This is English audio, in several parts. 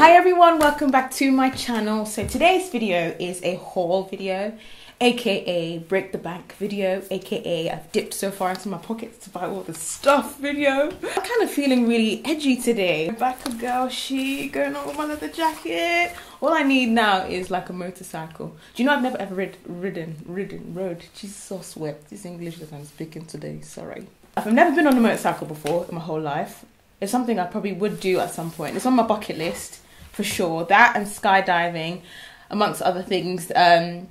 Hi everyone, welcome back to my channel. So today's video is a haul video, aka break the bank video, aka I've dipped so far into my pockets to buy all the stuff video. I'm kind of feeling really edgy today. Back of girl chic, going on with my leather jacket. All I need now is like a motorcycle. Do you know I've never ever rid ridden, ridden, rode. Jesus, so swept. This English that I'm speaking today, sorry. I've never been on a motorcycle before in my whole life. It's something I probably would do at some point. It's on my bucket list for sure. That and skydiving, amongst other things. Um,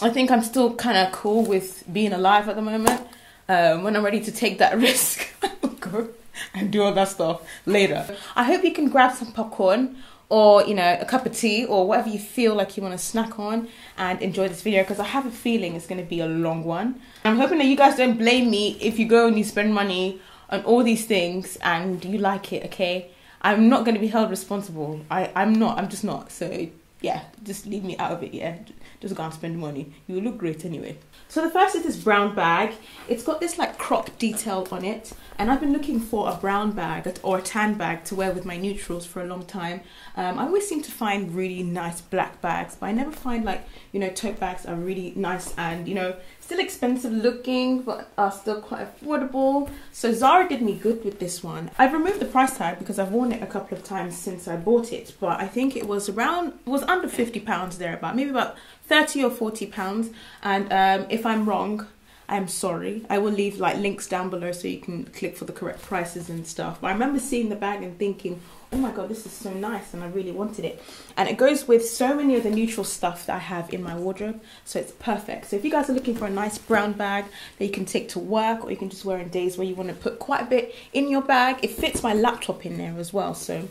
I think I'm still kind of cool with being alive at the moment. Um, when I'm ready to take that risk, I'll go and do all that stuff later. I hope you can grab some popcorn or you know a cup of tea or whatever you feel like you want to snack on and enjoy this video because I have a feeling it's going to be a long one. I'm hoping that you guys don't blame me if you go and you spend money on all these things and you like it, okay? I'm not going to be held responsible. I, I'm not. I'm just not. So yeah, just leave me out of it. Yeah, just go and spend money. You look great anyway. So the first is this brown bag. It's got this like crop detail on it, and I've been looking for a brown bag or a tan bag to wear with my neutrals for a long time. Um, I always seem to find really nice black bags, but I never find like you know tote bags are really nice and you know still expensive looking but are still quite affordable. So Zara did me good with this one. I've removed the price tag because I've worn it a couple of times since I bought it but I think it was around was under 50 pounds there about maybe about 30 or 40 pounds. And um, if I'm wrong I'm sorry. I will leave like links down below so you can click for the correct prices and stuff. But I remember seeing the bag and thinking, oh my god, this is so nice and I really wanted it. And it goes with so many of the neutral stuff that I have in my wardrobe. So it's perfect. So if you guys are looking for a nice brown bag that you can take to work or you can just wear in days where you want to put quite a bit in your bag, it fits my laptop in there as well. So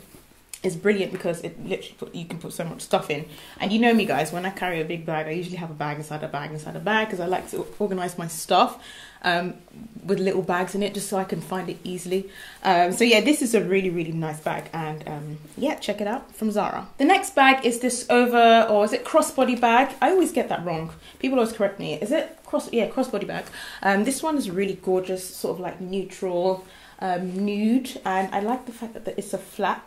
is brilliant because it literally put, you can put so much stuff in. And you know me, guys, when I carry a big bag, I usually have a bag inside a bag inside a bag because I like to organize my stuff um, with little bags in it just so I can find it easily. Um, so yeah, this is a really really nice bag, and um, yeah, check it out from Zara. The next bag is this over or is it crossbody bag? I always get that wrong. People always correct me. Is it cross? Yeah, crossbody bag. Um, this one is really gorgeous, sort of like neutral. Um, nude and I like the fact that it's a flap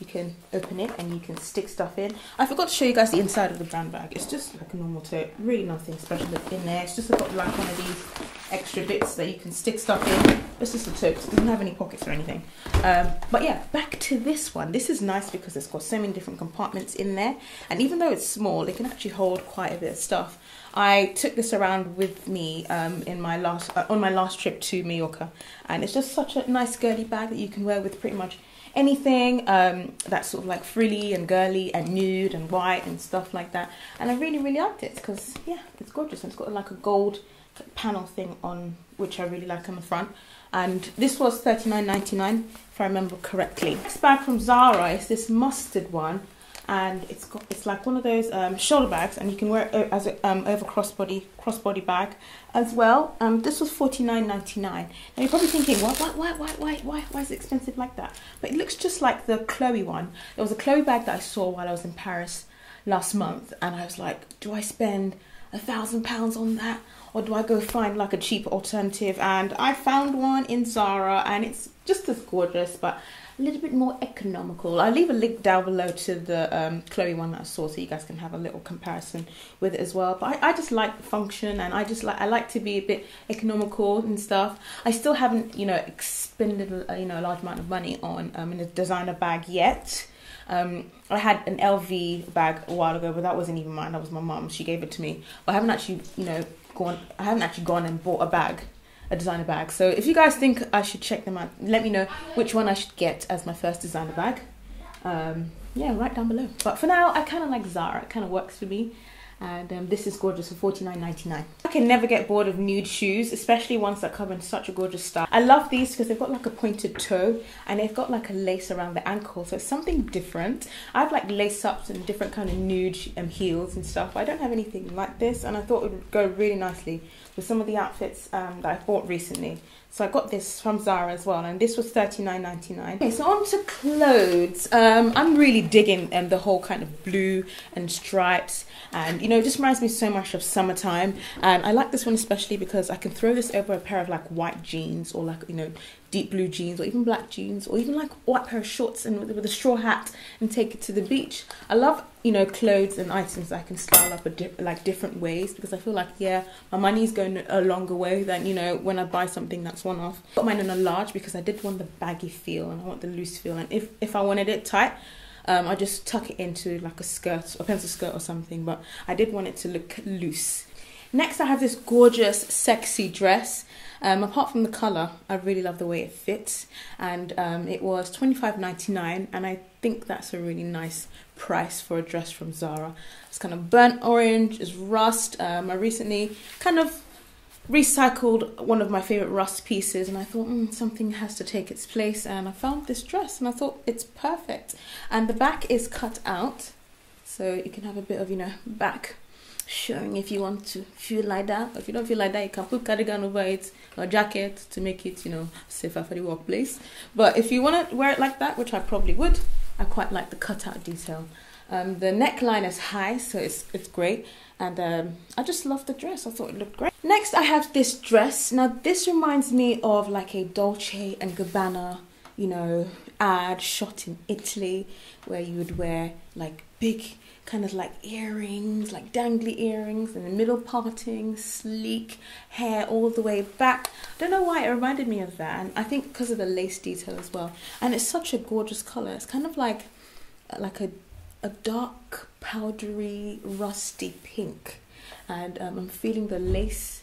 you can open it and you can stick stuff in. I forgot to show you guys the inside of the brown bag. It's just like a normal tote, really nothing special in there. It's just got like one of these extra bits that you can stick stuff in. It's just a tote, it doesn't have any pockets or anything. Um, but yeah, back to this one. This is nice because it's got so many different compartments in there. And even though it's small, it can actually hold quite a bit of stuff. I took this around with me um, in my last uh, on my last trip to Mallorca, and it's just such a nice girly bag that you can wear with pretty much anything um, that's sort of like frilly and girly and nude and white and stuff like that. And I really, really liked it because, yeah, it's gorgeous. And it's got like a gold panel thing on, which I really like on the front. And this was thirty nine ninety nine, if I remember correctly. This bag from Zara is this mustard one and it's got it's like one of those um, shoulder bags and you can wear it as a um, over crossbody crossbody bag as well. Um, this was 49.99 now you're probably thinking why why why why why why why is it expensive like that? But it looks just like the Chloe one. There was a Chloe bag that I saw while I was in Paris last month and I was like do I spend a thousand pounds on that or do I go find like a cheaper alternative? And I found one in Zara and it's just as gorgeous but a little bit more economical. I'll leave a link down below to the um, Chloe one that I saw so you guys can have a little comparison with it as well. But I, I just like the function and I just like I like to be a bit economical and stuff. I still haven't you know expended you know a large amount of money on um, in a designer bag yet. Um, I had an LV bag a while ago, but that wasn't even mine. That was my mum. She gave it to me. But I haven't actually, you know, gone. I haven't actually gone and bought a bag a designer bag. So if you guys think I should check them out, let me know which one I should get as my first designer bag. Um, yeah, right down below. But for now, I kind of like Zara. It kind of works for me and um, this is gorgeous for $49.99. I can never get bored of nude shoes, especially ones that come in such a gorgeous style. I love these because they've got like a pointed toe and they've got like a lace around the ankle, so it's something different. I have like lace ups and different kind of nude um, heels and stuff, I don't have anything like this, and I thought it would go really nicely with some of the outfits um, that I bought recently. So I got this from Zara as well, and this was $39.99. Okay, so on to clothes. Um, I'm really digging um, the whole kind of blue and stripes, and you know, it just reminds me so much of summertime. And I like this one especially because I can throw this over a pair of like white jeans or like you know deep blue jeans or even black jeans or even like white pair of shorts and with, with, a straw hat and take it to the beach. I love you know clothes and items that I can style up a di- like different ways because I feel like yeah my money's going a longer way than you know when I buy something that's one off. Got mine in a large because I did want the baggy feel and I want the loose feel and if if I wanted it tight. Um, I just tuck it into like a skirt a pencil skirt or something, but I did want it to look loose. Next, I have this gorgeous, sexy dress. Um, apart from the color, I really love the way it fits, and um, it was twenty five ninety nine, and I think that's a really nice price for a dress from Zara. It's kind of burnt orange, it's rust. Um, I recently kind of recycled one of my favorite rust pieces, and I thought mm, something has to take its place, and I found this dress, and I thought it's perfect. And the back is cut out, so you can have a bit of you know back showing if you want to feel like that. If you don't feel like that, you can put cardigan over it or jacket to make it, you know, safer for the workplace. But if you want to wear it like that, which I probably would, I quite like the cutout detail. Um, the neckline is high, so it's it's great, and um, I just love the dress. I thought it looked great. Next, I have this dress. Now, this reminds me of like a Dolce and Gabbana, you know, ad shot in Italy, where you would wear like big kind of like earrings, like dangly earrings, and the middle parting, sleek hair all the way back. I don't know why it reminded me of that, and I think because of the lace detail as well. And it's such a gorgeous color. It's kind of like like a a dark powdery rusty pink, and um, I'm feeling the lace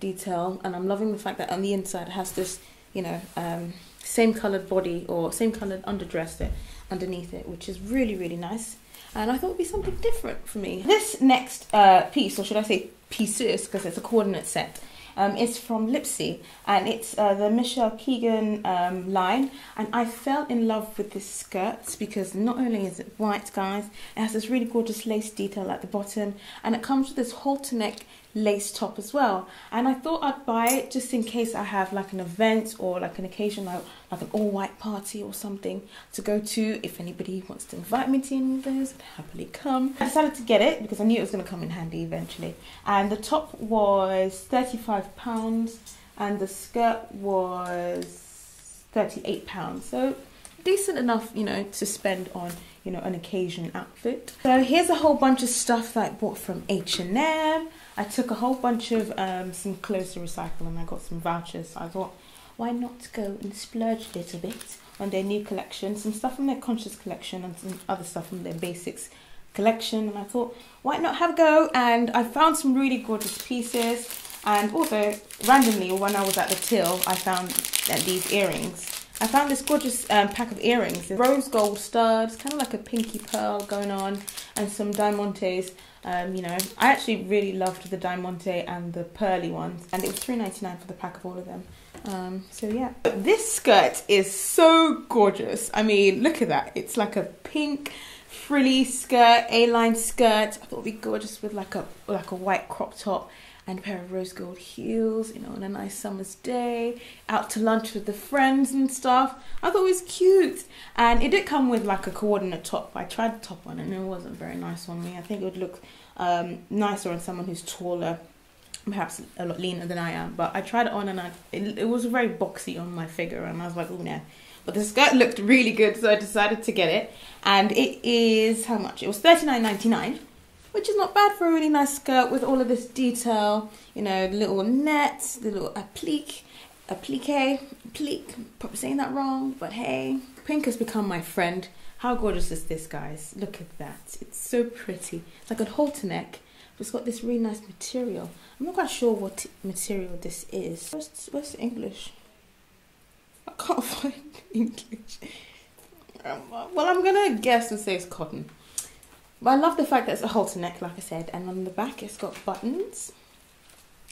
detail, and I'm loving the fact that on the inside it has this, you know. Um, same colored body or same colored underdress there underneath it, which is really, really nice and I thought it would be something different for me. This next uh, piece, or should I say pieces, because it's a coordinate set, um, is from Lipsy, and it's uh, the Michelle Keegan um, line. And I fell in love with this skirt because not only is it white, guys, it has this really gorgeous lace detail at the bottom, and it comes with this halter neck lace top as well. And I thought I'd buy it just in case I have like an event or like an occasion, like, like an all white party or something to go to. If anybody wants to invite me to any of those, I'd happily come. I decided to get it because I knew it was going to come in handy eventually. And the top was £35 and the skirt was £38. So decent enough, you know, to spend on you know an occasion outfit. So here's a whole bunch of stuff that I bought from H&M. I took a whole bunch of um, some clothes to recycle and I got some vouchers. So I thought, why not go and splurge a little bit on their new collection, some stuff from their conscious collection and some other stuff from their basics collection. And I thought, why not have a go? And I found some really gorgeous pieces. And also, randomly, when I was at the till, I found these earrings. I found this gorgeous um, pack of earrings, rose gold studs, kind of like a pinky pearl going on, and some diamantes. Um, you know, I actually really loved the diamante and the pearly ones, and it was three ninety nine for the pack of all of them. Um, so yeah, this skirt is so gorgeous. I mean, look at that. It's like a pink frilly skirt, A-line skirt. I thought it'd be gorgeous with like a like a white crop top and a pair of rose gold heels, you know, on a nice summer's day, out to lunch with the friends and stuff. I thought it was cute. And it did come with like a coordinate top. I tried the top on and it wasn't very nice on me. I think it would look um, nicer on someone who's taller, perhaps a lot leaner than I am. But I tried it on and I, it, it was very boxy on my figure and I was like, oh no. But the skirt looked really good, so I decided to get it. And it is, how much? It was thirty nine ninety nine which is not bad for a really nice skirt with all of this detail. You know, the little net, the little applique, applique, applique. Probably saying that wrong, but hey, pink has become my friend. How gorgeous is this, guys? Look at that. It's so pretty. It's like a halter neck. It's got this really nice material. I'm not quite sure what material this is. Where's, where's the English? I can't find English. Um, well, I'm gonna guess and say it's cotton. But I love the fact that it's a halter neck, like I said, and on the back it's got buttons.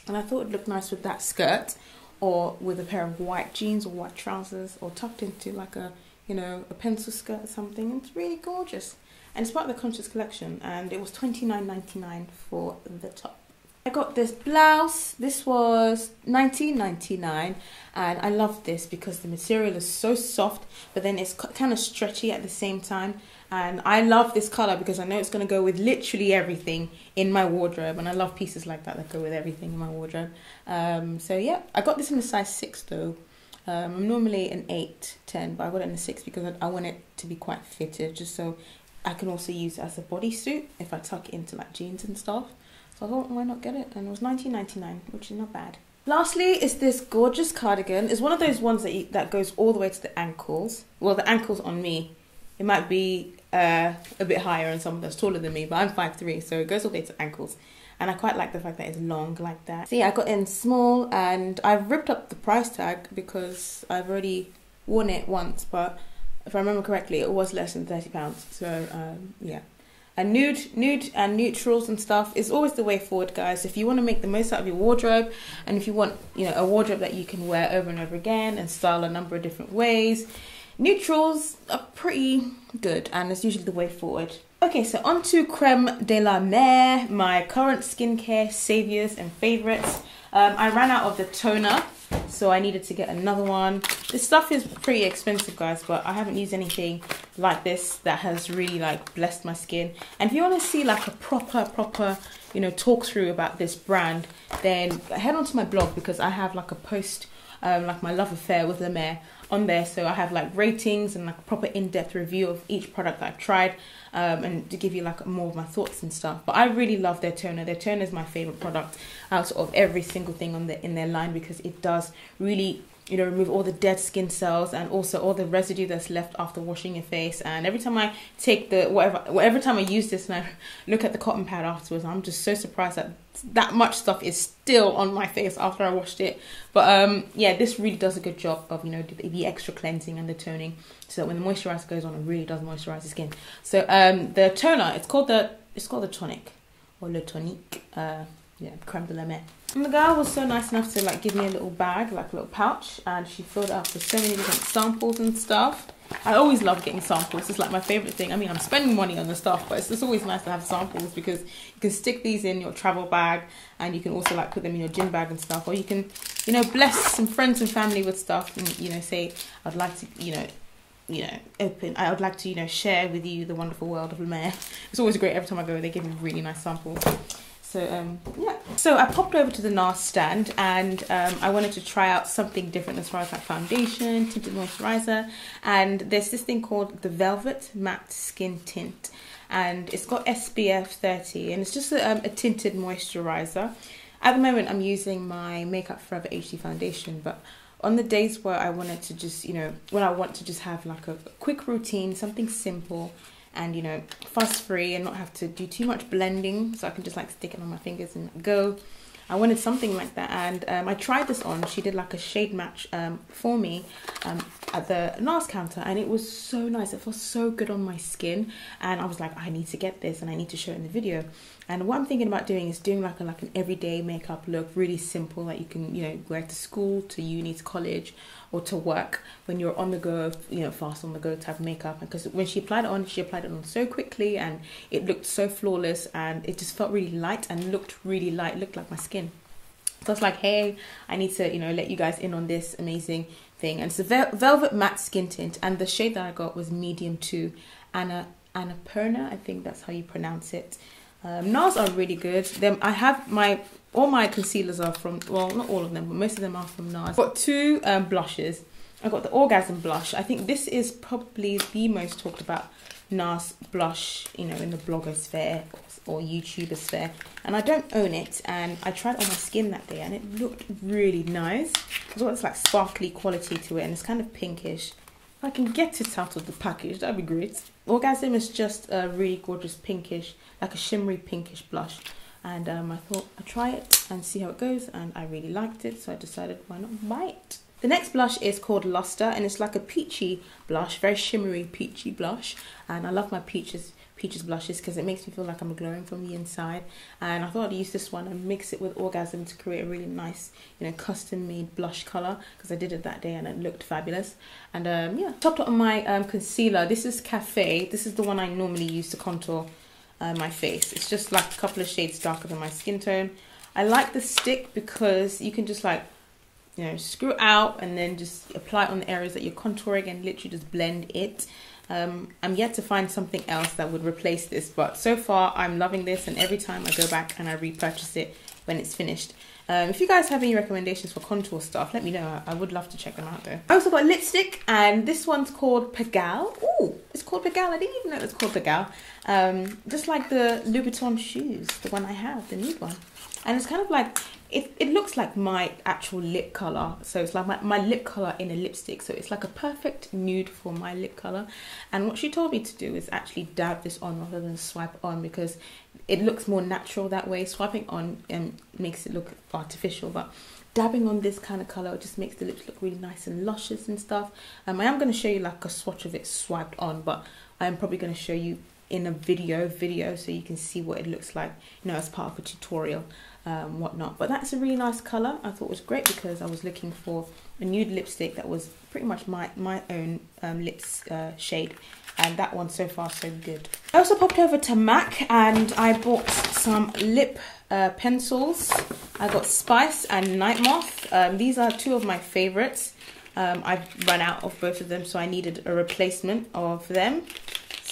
And I thought it'd look nice with that skirt, or with a pair of white jeans or white trousers, or tucked into like a, you know, a pencil skirt or something. It's really gorgeous. And it's part of the Conscious collection, and it was twenty nine ninety nine for the top. I got this blouse. This was nineteen ninety nine, and I love this because the material is so soft, but then it's kind of stretchy at the same time and I love this color because I know it's going to go with literally everything in my wardrobe and I love pieces like that that go with everything in my wardrobe um, so yeah I got this in a size 6 though Um, I'm normally an 8, 10, but I got it in a 6 because I, I want it to be quite fitted just so I can also use it as a bodysuit if I tuck it into like jeans and stuff. So I thought, why not get it? And it was 19.99, which is not bad. Lastly is this gorgeous cardigan. It's one of those ones that you, that goes all the way to the ankles. Well, the ankles on me. It might be uh, a bit higher on someone that's taller than me, but I'm 5'3", so it goes all the way to ankles. And I quite like the fact that it's long like that. See, I got in small and I've ripped up the price tag because I've already worn it once, but if I remember correctly, it was less than £30. So um, yeah and nude nude and neutrals and stuff is always the way forward guys if you want to make the most out of your wardrobe and if you want you know a wardrobe that you can wear over and over again and style a number of different ways neutrals are pretty good and it's usually the way forward okay so on to creme de la mer my current skincare saviors and favorites um, i ran out of the toner so I needed to get another one. This stuff is pretty expensive guys but I haven't used anything like this that has really like blessed my skin. And if you want to see like a proper proper you know talk through about this brand then head on to my blog because I have like a post um, like my love affair with La Mer on there. So I have like ratings and like a proper in-depth review of each product that I've tried um, and to give you like more of my thoughts and stuff. But I really love their toner. Their toner is my favorite product out of every single thing on the in their line because it does really you know remove all the dead skin cells and also all the residue that's left after washing your face and every time i take the whatever every time i use this and i look at the cotton pad afterwards i'm just so surprised that that much stuff is still on my face after i washed it but um yeah this really does a good job of you know the, the extra cleansing and the toning so that when the moisturizer goes on it really does moisturize the skin so um the toner it's called the it's called the tonic or le tonique uh yeah creme de la mer and the girl was so nice enough to like give me a little bag, like a little pouch, and she filled it up with so many different samples and stuff. I always love getting samples. It's like my favorite thing. I mean, I'm spending money on the stuff, but it's just always nice to have samples because you can stick these in your travel bag and you can also like put them in your gym bag and stuff, or you can, you know, bless some friends and family with stuff and, you know, say, I'd like to, you know, you know, open. I would like to, you know, share with you the wonderful world of Mer. It's always great every time I go. They give me really nice samples. So um, yeah. So I popped over to the NARS stand and um, I wanted to try out something different as far as like foundation, tinted moisturizer, and there's this thing called the Velvet Matte Skin Tint, and it's got SPF 30, and it's just a, um, a tinted moisturizer. At the moment, I'm using my Makeup Forever HD foundation, but on the days where I wanted to just, you know, when I want to just have like a quick routine, something simple, and you know fuss free and not have to do too much blending so I can just like stick it on my fingers and go I wanted something like that. And um, I tried this on. She did like a shade match um, for me um, at the NARS counter and it was so nice. It felt so good on my skin and I was like I need to get this and I need to show it in the video and what I'm thinking about doing is doing like a, like an everyday makeup look really simple that you can you know wear to school to uni to college or to work when you're on the go, you know, fast on the go type of makeup. Because when she applied it on, she applied it on so quickly and it looked so flawless and it just felt really light and looked really light, looked like my skin. So I was like, hey, I need to, you know, let you guys in on this amazing thing. And it's a Vel Velvet Matte Skin Tint. And the shade that I got was medium 2. Anna, Annapurna, I think that's how you pronounce it. Um, NARS are really good. Them, I have my all my concealers are from well, not all of them, but most of them are from NARS. I've got two um, blushes. I got the Orgasm blush. I think this is probably the most talked about NARS blush, you know, in the blogger sphere or YouTuber sphere. And I don't own it, and I tried on my skin that day, and it looked really nice. It's got this like sparkly quality to it, and it's kind of pinkish. I can get it out of the package, that'd be great. Orgasm is just a really gorgeous pinkish like a shimmery pinkish blush and um, I thought I'd try it and see how it goes and I really liked it so I decided why not buy it. The next blush is called Luster and it's like a peachy blush, very shimmery peachy blush and I love my peaches peaches blushes because it makes me feel like I'm glowing from the inside and I thought I'd use this one and mix it with Orgasm to create a really nice you know custom made blush color because I did it that day and it looked fabulous and um, yeah topped up my um, concealer this is Cafe this is the one I normally use to contour uh, my face. It's just like a couple of shades darker than my skin tone. I like the stick because you can just like, you know, screw out and then just apply it on the areas that you're contouring and literally just blend it. Um, I'm yet to find something else that would replace this, but so far I'm loving this and every time I go back and I repurchase it, when it's finished. Um, if you guys have any recommendations for contour stuff, let me know. I, I would love to check them out though. I also got lipstick and this one's called Pigalle. Oh, it's called Pigalle. I didn't even know it was called Pigalle. Um, just like the Louboutin shoes, the one I have, the nude one. And it's kind of like, it, it looks like my actual lip color. So it's like my, my lip color in a lipstick. So it's like a perfect nude for my lip color. And what she told me to do is actually dab this on rather than swipe on because it looks more natural that way. Swiping on um, makes it look artificial, but dabbing on this kind of color just makes the lips look really nice and luscious and stuff. Um, I am going to show you like a swatch of it swiped on, but I'm probably going to show you in a video video so you can see what it looks like, you know, as part of a tutorial um, whatnot. But that's a really nice color. I thought was great because I was looking for a nude lipstick that was pretty much my, my own um, lips uh, shade. And that one so far so good. I also popped over to MAC and I bought some lip uh, pencils. I got Spice and Night Moth. Um, these are two of my favorites. Um, I've run out of both of them so I needed a replacement of them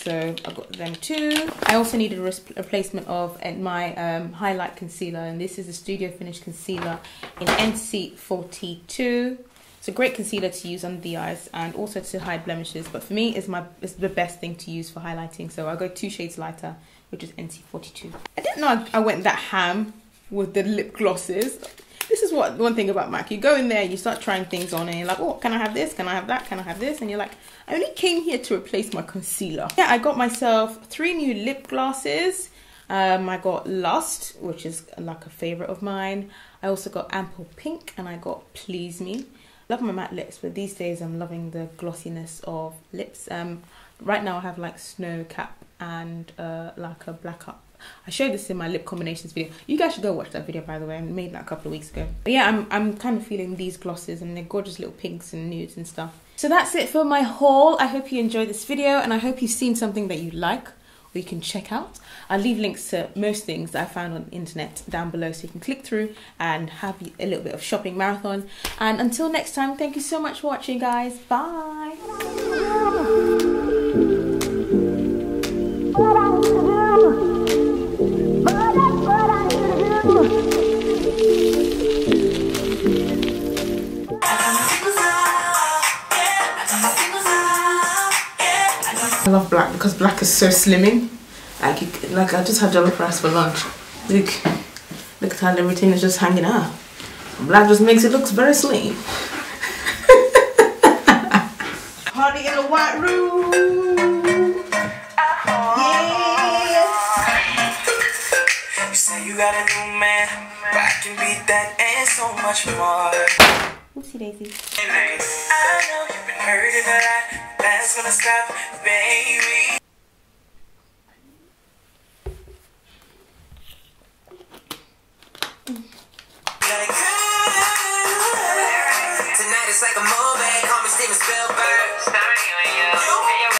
so I got them too. I also needed a replacement of my um, highlight concealer and this is a Studio Finish concealer in NC42. It's a great concealer to use under the eyes and also to hide blemishes but for me it's, my, it's the best thing to use for highlighting so I'll go two shades lighter which is NC42. I didn't know I went that ham with the lip glosses this is what one thing about MAC. You go in there, you start trying things on, and you're like, oh, can I have this? Can I have that? Can I have this? And you're like, I only came here to replace my concealer. Yeah, I got myself three new lip glosses. Um, I got Lust, which is like a favorite of mine. I also got Ample Pink, and I got Please Me. Love my matte lips, but these days I'm loving the glossiness of lips. Um, right now I have like Snow Cap and uh, like a black up I showed this in my lip combinations video. You guys should go watch that video by the way. I made that a couple of weeks ago. But yeah, I'm, I'm kind of feeling these glosses and they're gorgeous little pinks and nudes and stuff. So that's it for my haul. I hope you enjoyed this video and I hope you've seen something that you like or you can check out. I'll leave links to most things that I found on the internet down below so you can click through and have a little bit of shopping marathon. And until next time, thank you so much for watching guys. Bye. Love black because black is so slimming. Like, you, like I just had jollof rice for lunch. Look, look at how everything is just hanging out. Black just makes it looks very slim. Party in the white room. Yeah. You say you got a new man, but I can beat that and so much more. Oopsie daisy. I know you've been hurting a lot. That's gonna stop, baby.